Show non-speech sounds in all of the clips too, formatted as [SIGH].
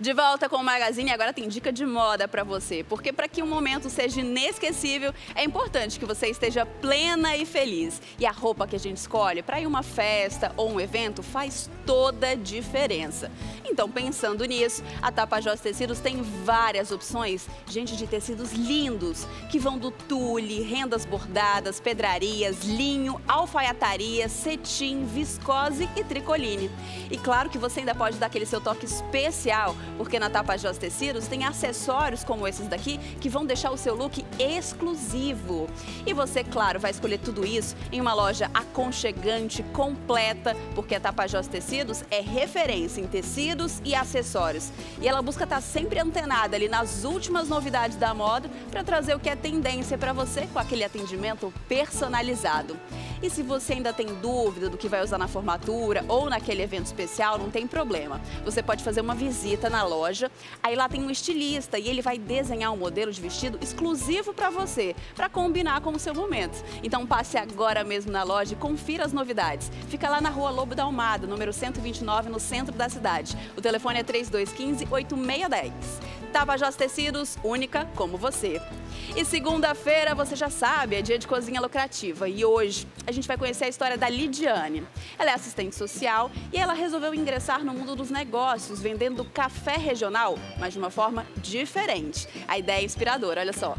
De volta com o Magazine, agora tem dica de moda para você, porque para que um momento seja inesquecível, é importante que você esteja plena e feliz. E a roupa que a gente escolhe para ir uma festa ou um evento faz toda a diferença. Então, pensando nisso, a Tapajós Tecidos tem várias opções, gente, de tecidos lindos, que vão do tule, rendas bordadas, pedrarias, linho, alfaiataria, cetim, viscose e tricoline. E claro que você ainda pode dar aquele seu toque especial porque na Tapajós Tecidos tem acessórios como esses daqui que vão deixar o seu look exclusivo. E você, claro, vai escolher tudo isso em uma loja aconchegante, completa, porque a Tapajós Tecidos é referência em tecidos e acessórios. E ela busca estar sempre antenada ali nas últimas novidades da moda para trazer o que é tendência para você com aquele atendimento personalizado. E se você ainda tem dúvida do que vai usar na formatura ou naquele evento especial, não tem problema. Você pode fazer uma visita na loja, aí lá tem um estilista e ele vai desenhar um modelo de vestido exclusivo para você, para combinar com o seu momento. Então passe agora mesmo na loja e confira as novidades. Fica lá na rua Lobo da Almada, número 129, no centro da cidade. O telefone é 3215-8610. Tapajós Tecidos, única como você. E segunda-feira, você já sabe, é dia de cozinha lucrativa. E hoje a gente vai conhecer a história da Lidiane. Ela é assistente social e ela resolveu ingressar no mundo dos negócios, vendendo café regional, mas de uma forma diferente. A ideia é inspiradora, olha só.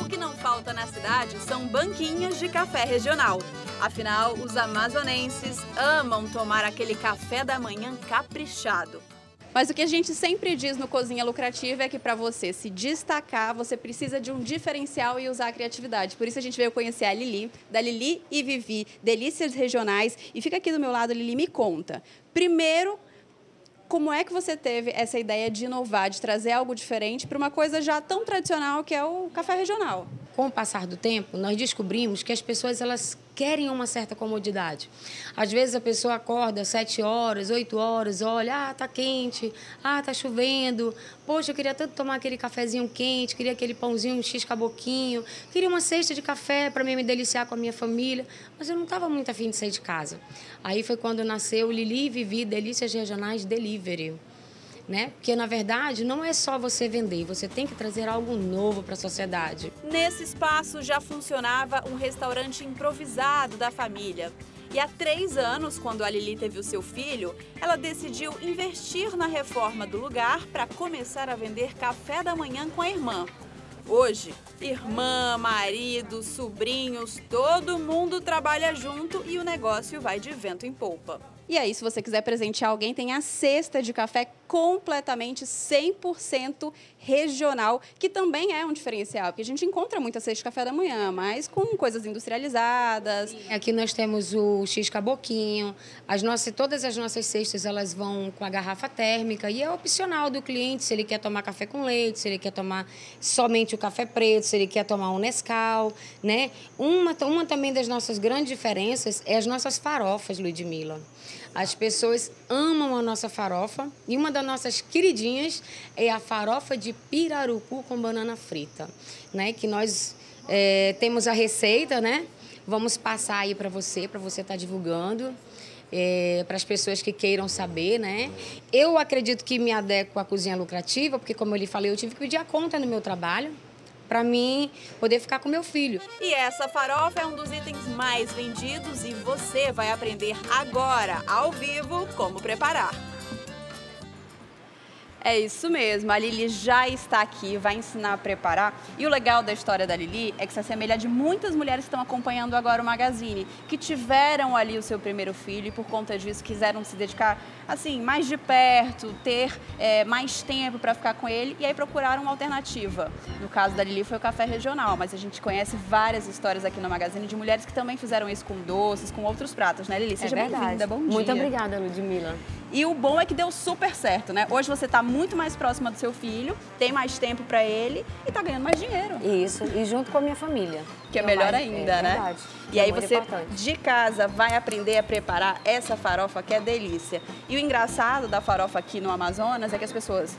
O que não falta na cidade são banquinhas de café regional. Afinal, os amazonenses amam tomar aquele café da manhã caprichado. Mas o que a gente sempre diz no Cozinha Lucrativa é que para você se destacar, você precisa de um diferencial e usar a criatividade. Por isso a gente veio conhecer a Lili, da Lili e Vivi, Delícias Regionais. E fica aqui do meu lado, Lili, me conta. Primeiro, como é que você teve essa ideia de inovar, de trazer algo diferente para uma coisa já tão tradicional que é o café regional? Com o passar do tempo, nós descobrimos que as pessoas elas querem uma certa comodidade. Às vezes a pessoa acorda sete horas, oito horas, olha, ah, tá quente, ah, tá chovendo, poxa, eu queria tanto tomar aquele cafezinho quente, queria aquele pãozinho um x caboquinho, queria uma cesta de café para me deliciar com a minha família, mas eu não estava muito afim de sair de casa. Aí foi quando nasceu Lili Vivi Delícias Regionais Delivery né? Porque na verdade não é só você vender, você tem que trazer algo novo para a sociedade. Nesse espaço já funcionava um restaurante improvisado da família. E há três anos, quando a Lili teve o seu filho, ela decidiu investir na reforma do lugar para começar a vender café da manhã com a irmã. Hoje, irmã, marido, sobrinhos, todo mundo trabalha junto e o negócio vai de vento em polpa. E aí, se você quiser presentear alguém, tem a cesta de café completamente 100% regional, que também é um diferencial, porque a gente encontra muita cesta de café da manhã, mas com coisas industrializadas. Aqui nós temos o X Caboquinho, as nossas, todas as nossas cestas elas vão com a garrafa térmica e é opcional do cliente se ele quer tomar café com leite, se ele quer tomar somente o café preto, se ele quer tomar um Nescau, né? Uma, uma também das nossas grandes diferenças é as nossas farofas, Ludmilla. As pessoas amam a nossa farofa e uma das nossas queridinhas é a farofa de pirarucu com banana frita, né? Que nós é, temos a receita, né? Vamos passar aí para você, para você estar tá divulgando. É, para as pessoas que queiram saber, né? Eu acredito que me adequo à cozinha lucrativa, porque como eu lhe falei, eu tive que pedir a conta no meu trabalho, para mim poder ficar com meu filho. E essa farofa é um dos itens mais vendidos e você vai aprender agora, ao vivo, como preparar. É isso mesmo, a Lili já está aqui, vai ensinar a preparar. E o legal da história da Lili é que se assemelha de muitas mulheres que estão acompanhando agora o Magazine, que tiveram ali o seu primeiro filho e por conta disso quiseram se dedicar assim, mais de perto, ter é, mais tempo para ficar com ele e aí procuraram uma alternativa. No caso da Lili foi o café regional, mas a gente conhece várias histórias aqui no Magazine de mulheres que também fizeram isso com doces, com outros pratos, né, Lili? Seja é bem-vinda, bom dia. Muito obrigada, Ludmilla. E o bom é que deu super certo, né? Hoje você está muito mais próxima do seu filho, tem mais tempo para ele e está ganhando mais dinheiro. Isso, e junto com a minha família. Que é melhor ainda, é, né? Verdade. E é aí você, importante. de casa, vai aprender a preparar essa farofa que é delícia. E o engraçado da farofa aqui no Amazonas é que as pessoas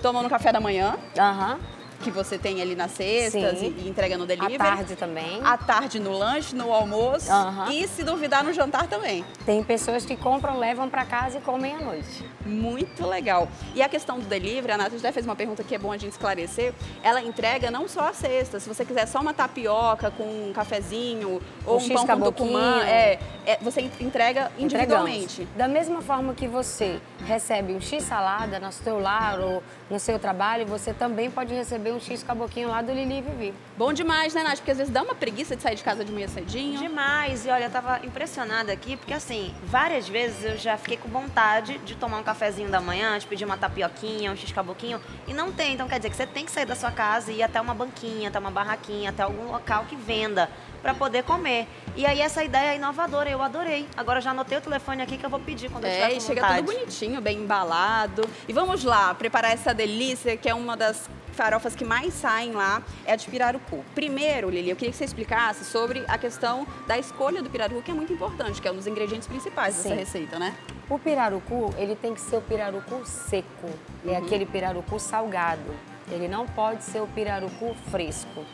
tomam no café da manhã, uhum. Que você tem ali nas cestas e, e, entrega no delivery. À tarde também. À tarde no lanche, no almoço uhum. e, se duvidar, no jantar também. Tem pessoas que compram, levam para casa e comem à noite. Muito legal. E a questão do delivery, a Nath já fez uma pergunta que é bom a gente esclarecer. Ela entrega não só a cesta, se você quiser só uma tapioca com um cafezinho ou um, um pão com tucumã, é, é, você entrega individualmente. Entregamos. Da mesma forma que você recebe um X salada no seu lar ou no seu trabalho, você também pode receber um X caboquinho lá do Lili Vivi. Bom demais, né, Nath? Porque às vezes dá uma preguiça de sair de casa de manhã cedinho. Demais. E olha, eu tava impressionada aqui, porque assim, várias vezes eu já fiquei com vontade de tomar um cafezinho da manhã, de pedir uma tapioquinha, um X caboquinho, e não tem. Então quer dizer que você tem que sair da sua casa e ir até uma banquinha, até uma barraquinha, até algum local que venda para poder comer. E aí essa ideia é inovadora, eu adorei. Agora já anotei o telefone aqui que eu vou pedir quando é, eu estiver com chega tudo bonitinho, bem embalado. E vamos lá, preparar essa delícia, que é uma das farofas que mais saem lá, é a de pirarucu. Primeiro, Lili, eu queria que você explicasse sobre a questão da escolha do pirarucu, que é muito importante, que é um dos ingredientes principais Sim. dessa receita, né? O pirarucu, ele tem que ser o pirarucu seco. É uhum. É aquele pirarucu salgado. Ele não pode ser o pirarucu fresco.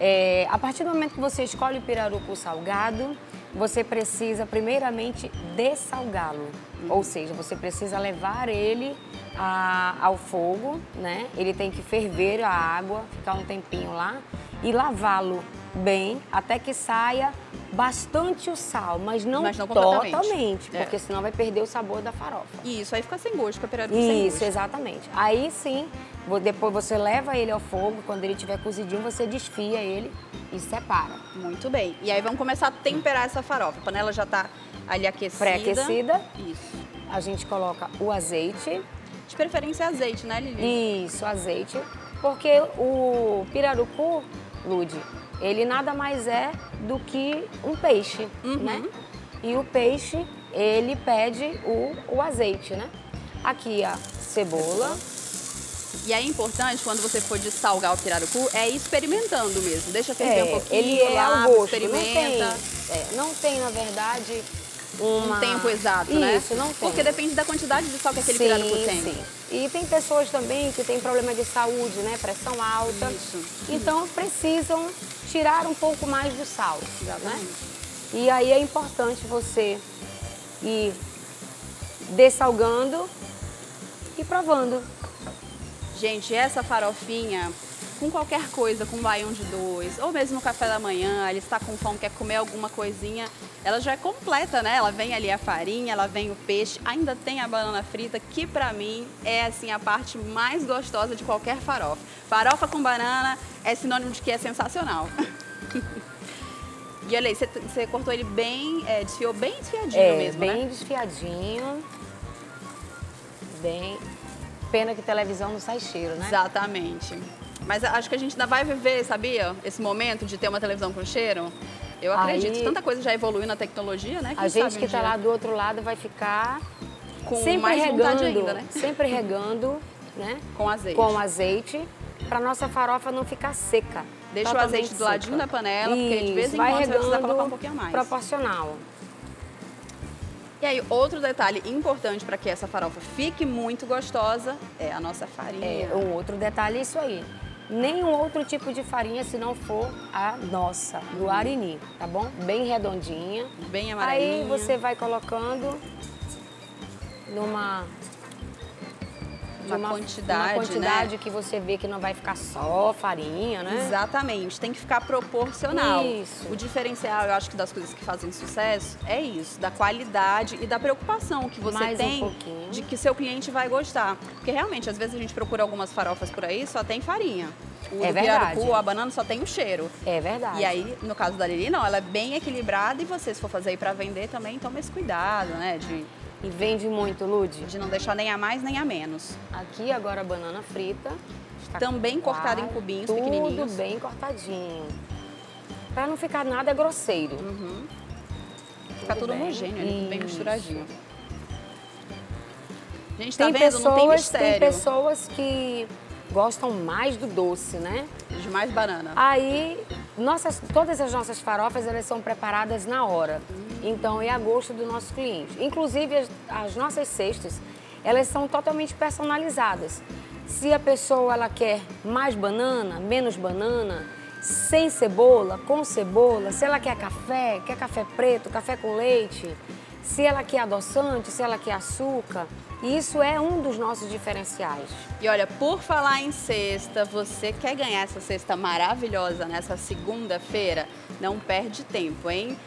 É, a partir do momento que você escolhe o pirarucu salgado, você precisa primeiramente dessalgá-lo. Uhum. Ou seja, você precisa levar ele a, ao fogo, né? Ele tem que ferver a água, ficar um tempinho lá e lavá-lo bem até que saia bastante o sal, mas não, mas não totalmente, é. porque senão vai perder o sabor da farofa. Isso, aí fica sem gosto, com a Isso, exatamente. Aí sim, depois você leva ele ao fogo, quando ele estiver cozidinho, você desfia ele e separa. Muito bem. E aí vamos começar a temperar essa farofa. A panela já está ali aquecida. Pré-aquecida. Isso. A gente coloca o azeite. De preferência azeite, né, Lili? Isso, azeite. Porque o pirarucu, Lude, ele nada mais é do que um peixe, uhum. né? E o peixe, ele pede o, o azeite, né? Aqui a cebola. E é importante, quando você for dessalgar o pirarucu, é experimentando mesmo. Deixa ferver é, um pouquinho, ele é lava, gosto, experimenta. Não tem, é, não tem, na verdade, uma... um tempo exato, né? Isso, não tem. Porque depende da quantidade de sal que aquele sim, pirarucu tem. Sim. E tem pessoas também que têm problema de saúde, né? Pressão alta. Isso. Então precisam tirar um pouco mais do sal. Né? E aí é importante você ir dessalgando e provando. Gente, essa farofinha com qualquer coisa, com baião de dois, ou mesmo no café da manhã, ele está com fome, quer comer alguma coisinha, ela já é completa, né? Ela vem ali a farinha, ela vem o peixe, ainda tem a banana frita, que pra mim é assim a parte mais gostosa de qualquer farofa. Farofa com banana é sinônimo de que é sensacional. [LAUGHS] E olha aí, você, você cortou ele bem, é, desfiou bem desfiadinho é, mesmo, bem né? desfiadinho. Bem... Pena que televisão não sai cheiro, né? Exatamente. Mas acho que a gente ainda vai viver, sabia? Esse momento de ter uma televisão com cheiro. Eu acredito. Aí, Tanta coisa já evoluiu na tecnologia, né? Quem a gente que está lá do outro lado vai ficar com sempre mais regando, ainda, né? [LAUGHS] Sempre regando, né? Com azeite. Com azeite, para nossa farofa não ficar seca. Deixa o azeite do ladinho da panela, Isso, porque de vez em vai quando regando você vai colocar um pouquinho mais. proporcional. E aí, outro detalhe importante para que essa farofa fique muito gostosa é a nossa farinha. É, um outro detalhe é isso aí. Nenhum outro tipo de farinha se não for a nossa, do arini, tá bom? Bem redondinha. Bem amarelinha. Aí você vai colocando numa uma, uma quantidade, uma quantidade né? que você vê que não vai ficar só farinha, né? Exatamente, tem que ficar proporcional. Isso. O diferencial, eu acho que das coisas que fazem sucesso é isso, da qualidade e da preocupação que você Mais tem um de que seu cliente vai gostar. Porque realmente, às vezes a gente procura algumas farofas por aí, só tem farinha. O é pirarucu, a banana só tem o cheiro. É verdade. E aí, no caso da Lili, não, ela é bem equilibrada e você, se for fazer aí para vender também, toma esse cuidado, né? De e vende muito, Lude. De não deixar nem a mais nem a menos. Aqui agora a banana frita. Também cortada em cubinhos tudo pequenininhos. Tudo bem cortadinho. Para não ficar nada grosseiro. Uhum. Ficar tudo, tudo homogêneo ali, bem misturadinho. Gente, tá tem vendo? Pessoas, não tem mistério. Tem pessoas que gostam mais do doce, né? De mais banana. Aí, nossas, todas as nossas farofas, elas são preparadas na hora. Então, é a gosto do nosso cliente. Inclusive, as, as nossas cestas, elas são totalmente personalizadas. Se a pessoa ela quer mais banana, menos banana, sem cebola, com cebola, se ela quer café, quer café preto, café com leite, se ela quer adoçante, se ela quer açúcar. Isso é um dos nossos diferenciais. E olha, por falar em cesta, você quer ganhar essa cesta maravilhosa nessa segunda-feira? Não perde tempo, hein?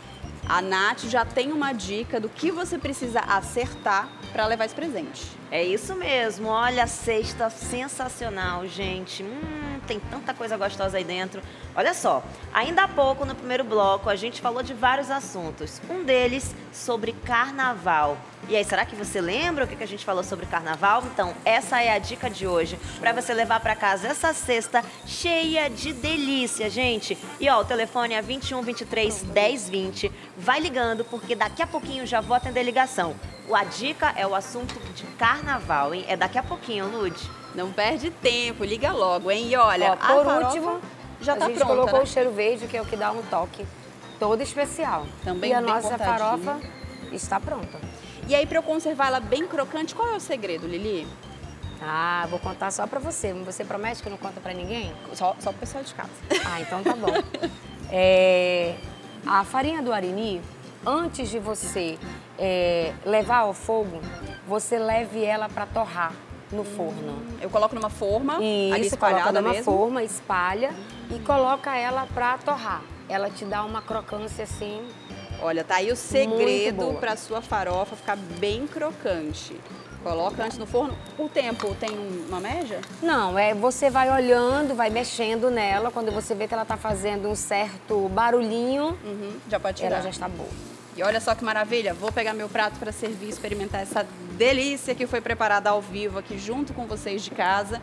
A Nath já tem uma dica do que você precisa acertar para levar esse presente. É isso mesmo. Olha, a cesta sensacional, gente. Hum, tem tanta coisa gostosa aí dentro. Olha só, ainda há pouco no primeiro bloco a gente falou de vários assuntos. Um deles sobre carnaval. E aí, será que você lembra o que a gente falou sobre carnaval? Então, essa é a dica de hoje para você levar para casa essa cesta cheia de delícia, gente. E ó, o telefone é 21 23 10 20. Vai ligando porque daqui a pouquinho já vou atender ligação. A dica é o assunto de carnaval, hein? É daqui a pouquinho, Lud. Não perde tempo, liga logo, hein? E olha, Ó, por último, já tá a gente pronta, colocou né? o cheiro verde, que é o que dá um toque todo especial. Também e a nossa farofa está pronta. E aí, para eu conservar ela bem crocante, qual é o segredo, Lili? Ah, vou contar só pra você. Você promete que não conta pra ninguém? Só, só pro pessoal de casa. Ah, então tá bom. [LAUGHS] É, a farinha do arini, antes de você é, levar ao fogo, você leve ela para torrar no forno. Eu coloco numa forma, ali Isso, coloca espalhada numa mesmo. forma, espalha e coloca ela para torrar. Ela te dá uma crocância assim. Olha, tá aí o segredo para sua farofa ficar bem crocante. Coloca antes no forno. O tempo tem um- uma média? Não, é você vai olhando, vai mexendo nela. Quando você vê que ela tá fazendo um certo barulhinho, Uhum, já pode tirar. ela já está boa. E olha só que maravilha, vou pegar meu prato para servir e experimentar essa delícia que foi preparada ao vivo aqui junto com vocês de casa.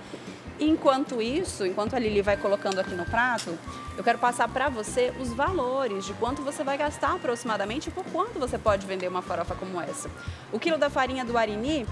Enquanto isso, enquanto a Lili vai colocando aqui no prato, eu quero passar para você os valores de quanto você vai gastar aproximadamente e por quanto você pode vender uma farofa como essa. O quilo da farinha do Arini,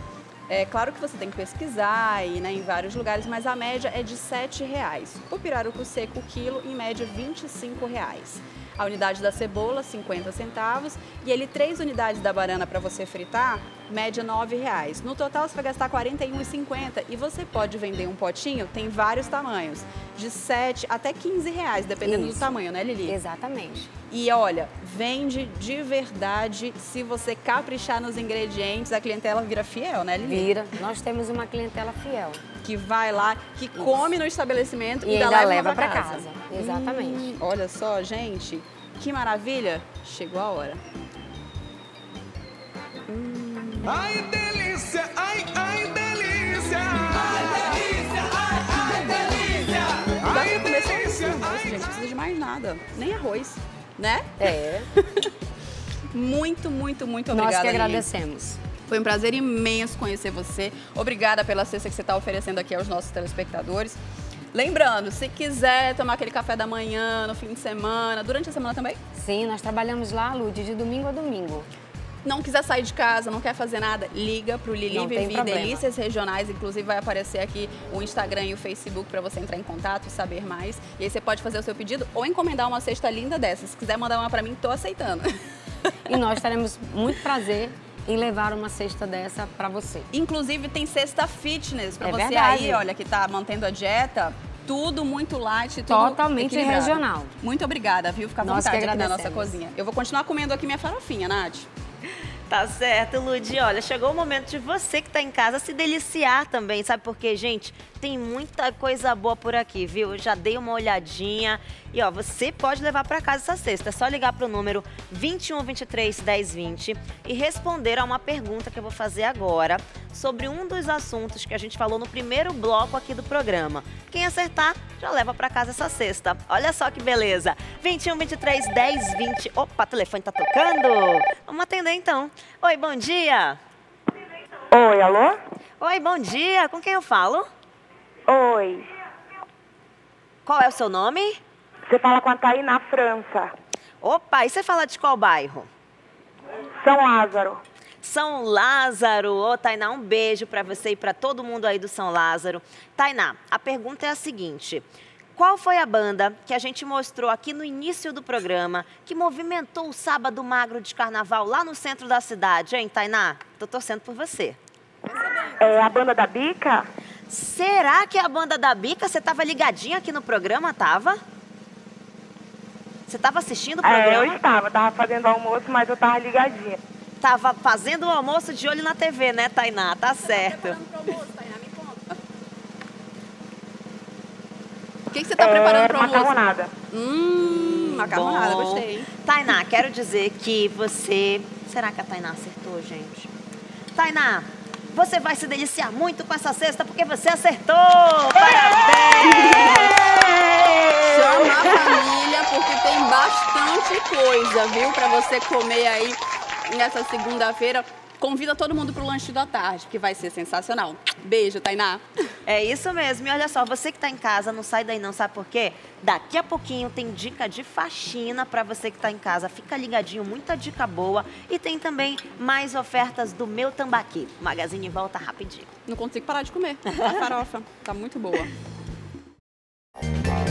é claro que você tem que pesquisar e, né, em vários lugares, mas a média é de 7 reais. O pirarucu seco, o quilo, em média, 25 reais. A unidade da cebola, 50 centavos. E ele, três unidades da banana para você fritar, média 9 reais. No total, você vai gastar R$ 41,50. E você pode vender um potinho, tem vários tamanhos. De 7 até 15 reais, dependendo do Isso. tamanho, né, Lili? Exatamente. E olha, vende de verdade. Se você caprichar nos ingredientes, a clientela vira fiel, né, Lili? Vira. Nós temos uma clientela fiel. Que vai lá, que come no estabelecimento e, E ainda, leva para pra casa. casa. Exatamente. Hum, olha só, gente, que maravilha. Chegou a hora. Ai, delícia! Ai, ai, delícia! Ai, delícia! Ai, ai, delícia! Ai, isso delícia! Ai, gente. Não precisa de mais nada. Nem arroz, né? É. [LAUGHS] Muito, muito, muito Nós obrigada, que Lili. agradecemos. Foi um prazer imenso conhecer você. Obrigada pela cesta que você está oferecendo aqui aos nossos telespectadores. Lembrando, se quiser tomar aquele café da manhã, no fim de semana, durante a semana também, Sim, nós trabalhamos lá, Lud, de domingo a domingo. não quiser sair de casa, não quer fazer nada, liga pro Lili Não tem Vivi. Delícias Regionais. Inclusive vai aparecer aqui o Instagram e o Facebook para você entrar em contato e saber mais. E aí você pode fazer o seu pedido ou encomendar uma cesta linda dessa. Se quiser mandar uma para mim, tô aceitando. E nós teremos muito prazer em levar uma cesta dessa para você. Inclusive tem cesta fitness para É você verdade. aí, olha, que tá mantendo a dieta. Tudo muito light, tudo Totalmente regional. Muito obrigada, viu? Fica à vontade aqui na nossa cozinha. Eu vou continuar comendo aqui minha farofinha, Nath. Tá certo, Lud. Olha, chegou o momento de você que tá em casa se deliciar também, sabe por quê, gente? Tem muita coisa boa por aqui, viu? Eu já dei uma olhadinha. E ó, você pode levar para casa essa cesta. É só ligar pro número 21 23 10 20 e responder a uma pergunta que eu vou fazer agora sobre um dos assuntos que a gente falou no primeiro bloco aqui do programa. Quem acertar já leva para casa essa cesta. Olha só que beleza. 21 23 10 20. Opa, o telefone tá tocando. Vamos atender então. Oi, bom dia. Oi, alô? Oi, bom dia. Com quem eu falo? Oi. Qual é o seu nome? Você fala com a Tainá França. Opa, e você fala de qual bairro? São Lázaro. São Lázaro. Ô, Tainá, um beijo para você e para todo mundo aí do São Lázaro. Tainá, a pergunta é a seguinte: qual foi a banda que a gente mostrou aqui no início do programa que movimentou o sábado magro de carnaval lá no centro da cidade, hein, Tainá? Tô torcendo por você. É a banda da Bica? Será que é a banda da Bica? Você tava ligadinha aqui no programa, tava? Você tava assistindo o É, eu programa? estava, tava fazendo almoço, mas eu tava ligadinha. Tava fazendo o almoço de olho na TV, né, Tainá? Tá certo. O que, que você tá preparando é, pro almoço? macarronada. Hum, macarronada, Bom. gostei. Tainá, quero dizer que você. Será que a Tainá acertou, gente? Tainá, você vai se deliciar muito com essa cesta porque você acertou! Parabéns! Chama a família porque tem bastante coisa, viu? Pra você comer aí nessa segunda-feira. Convida todo mundo pro lanche da tarde, que vai ser sensacional. Beijo, Tainá. É isso mesmo. E olha só, você que tá em casa, não sai daí não, sabe por quê? Daqui a pouquinho tem dica de faxina para você que tá em casa. Fica ligadinho, muita dica boa. E tem também mais ofertas do Meu Tambaqui. O Magazine volta rapidinho. Não consigo parar de comer. A farofa tá muito boa. [LAUGHS]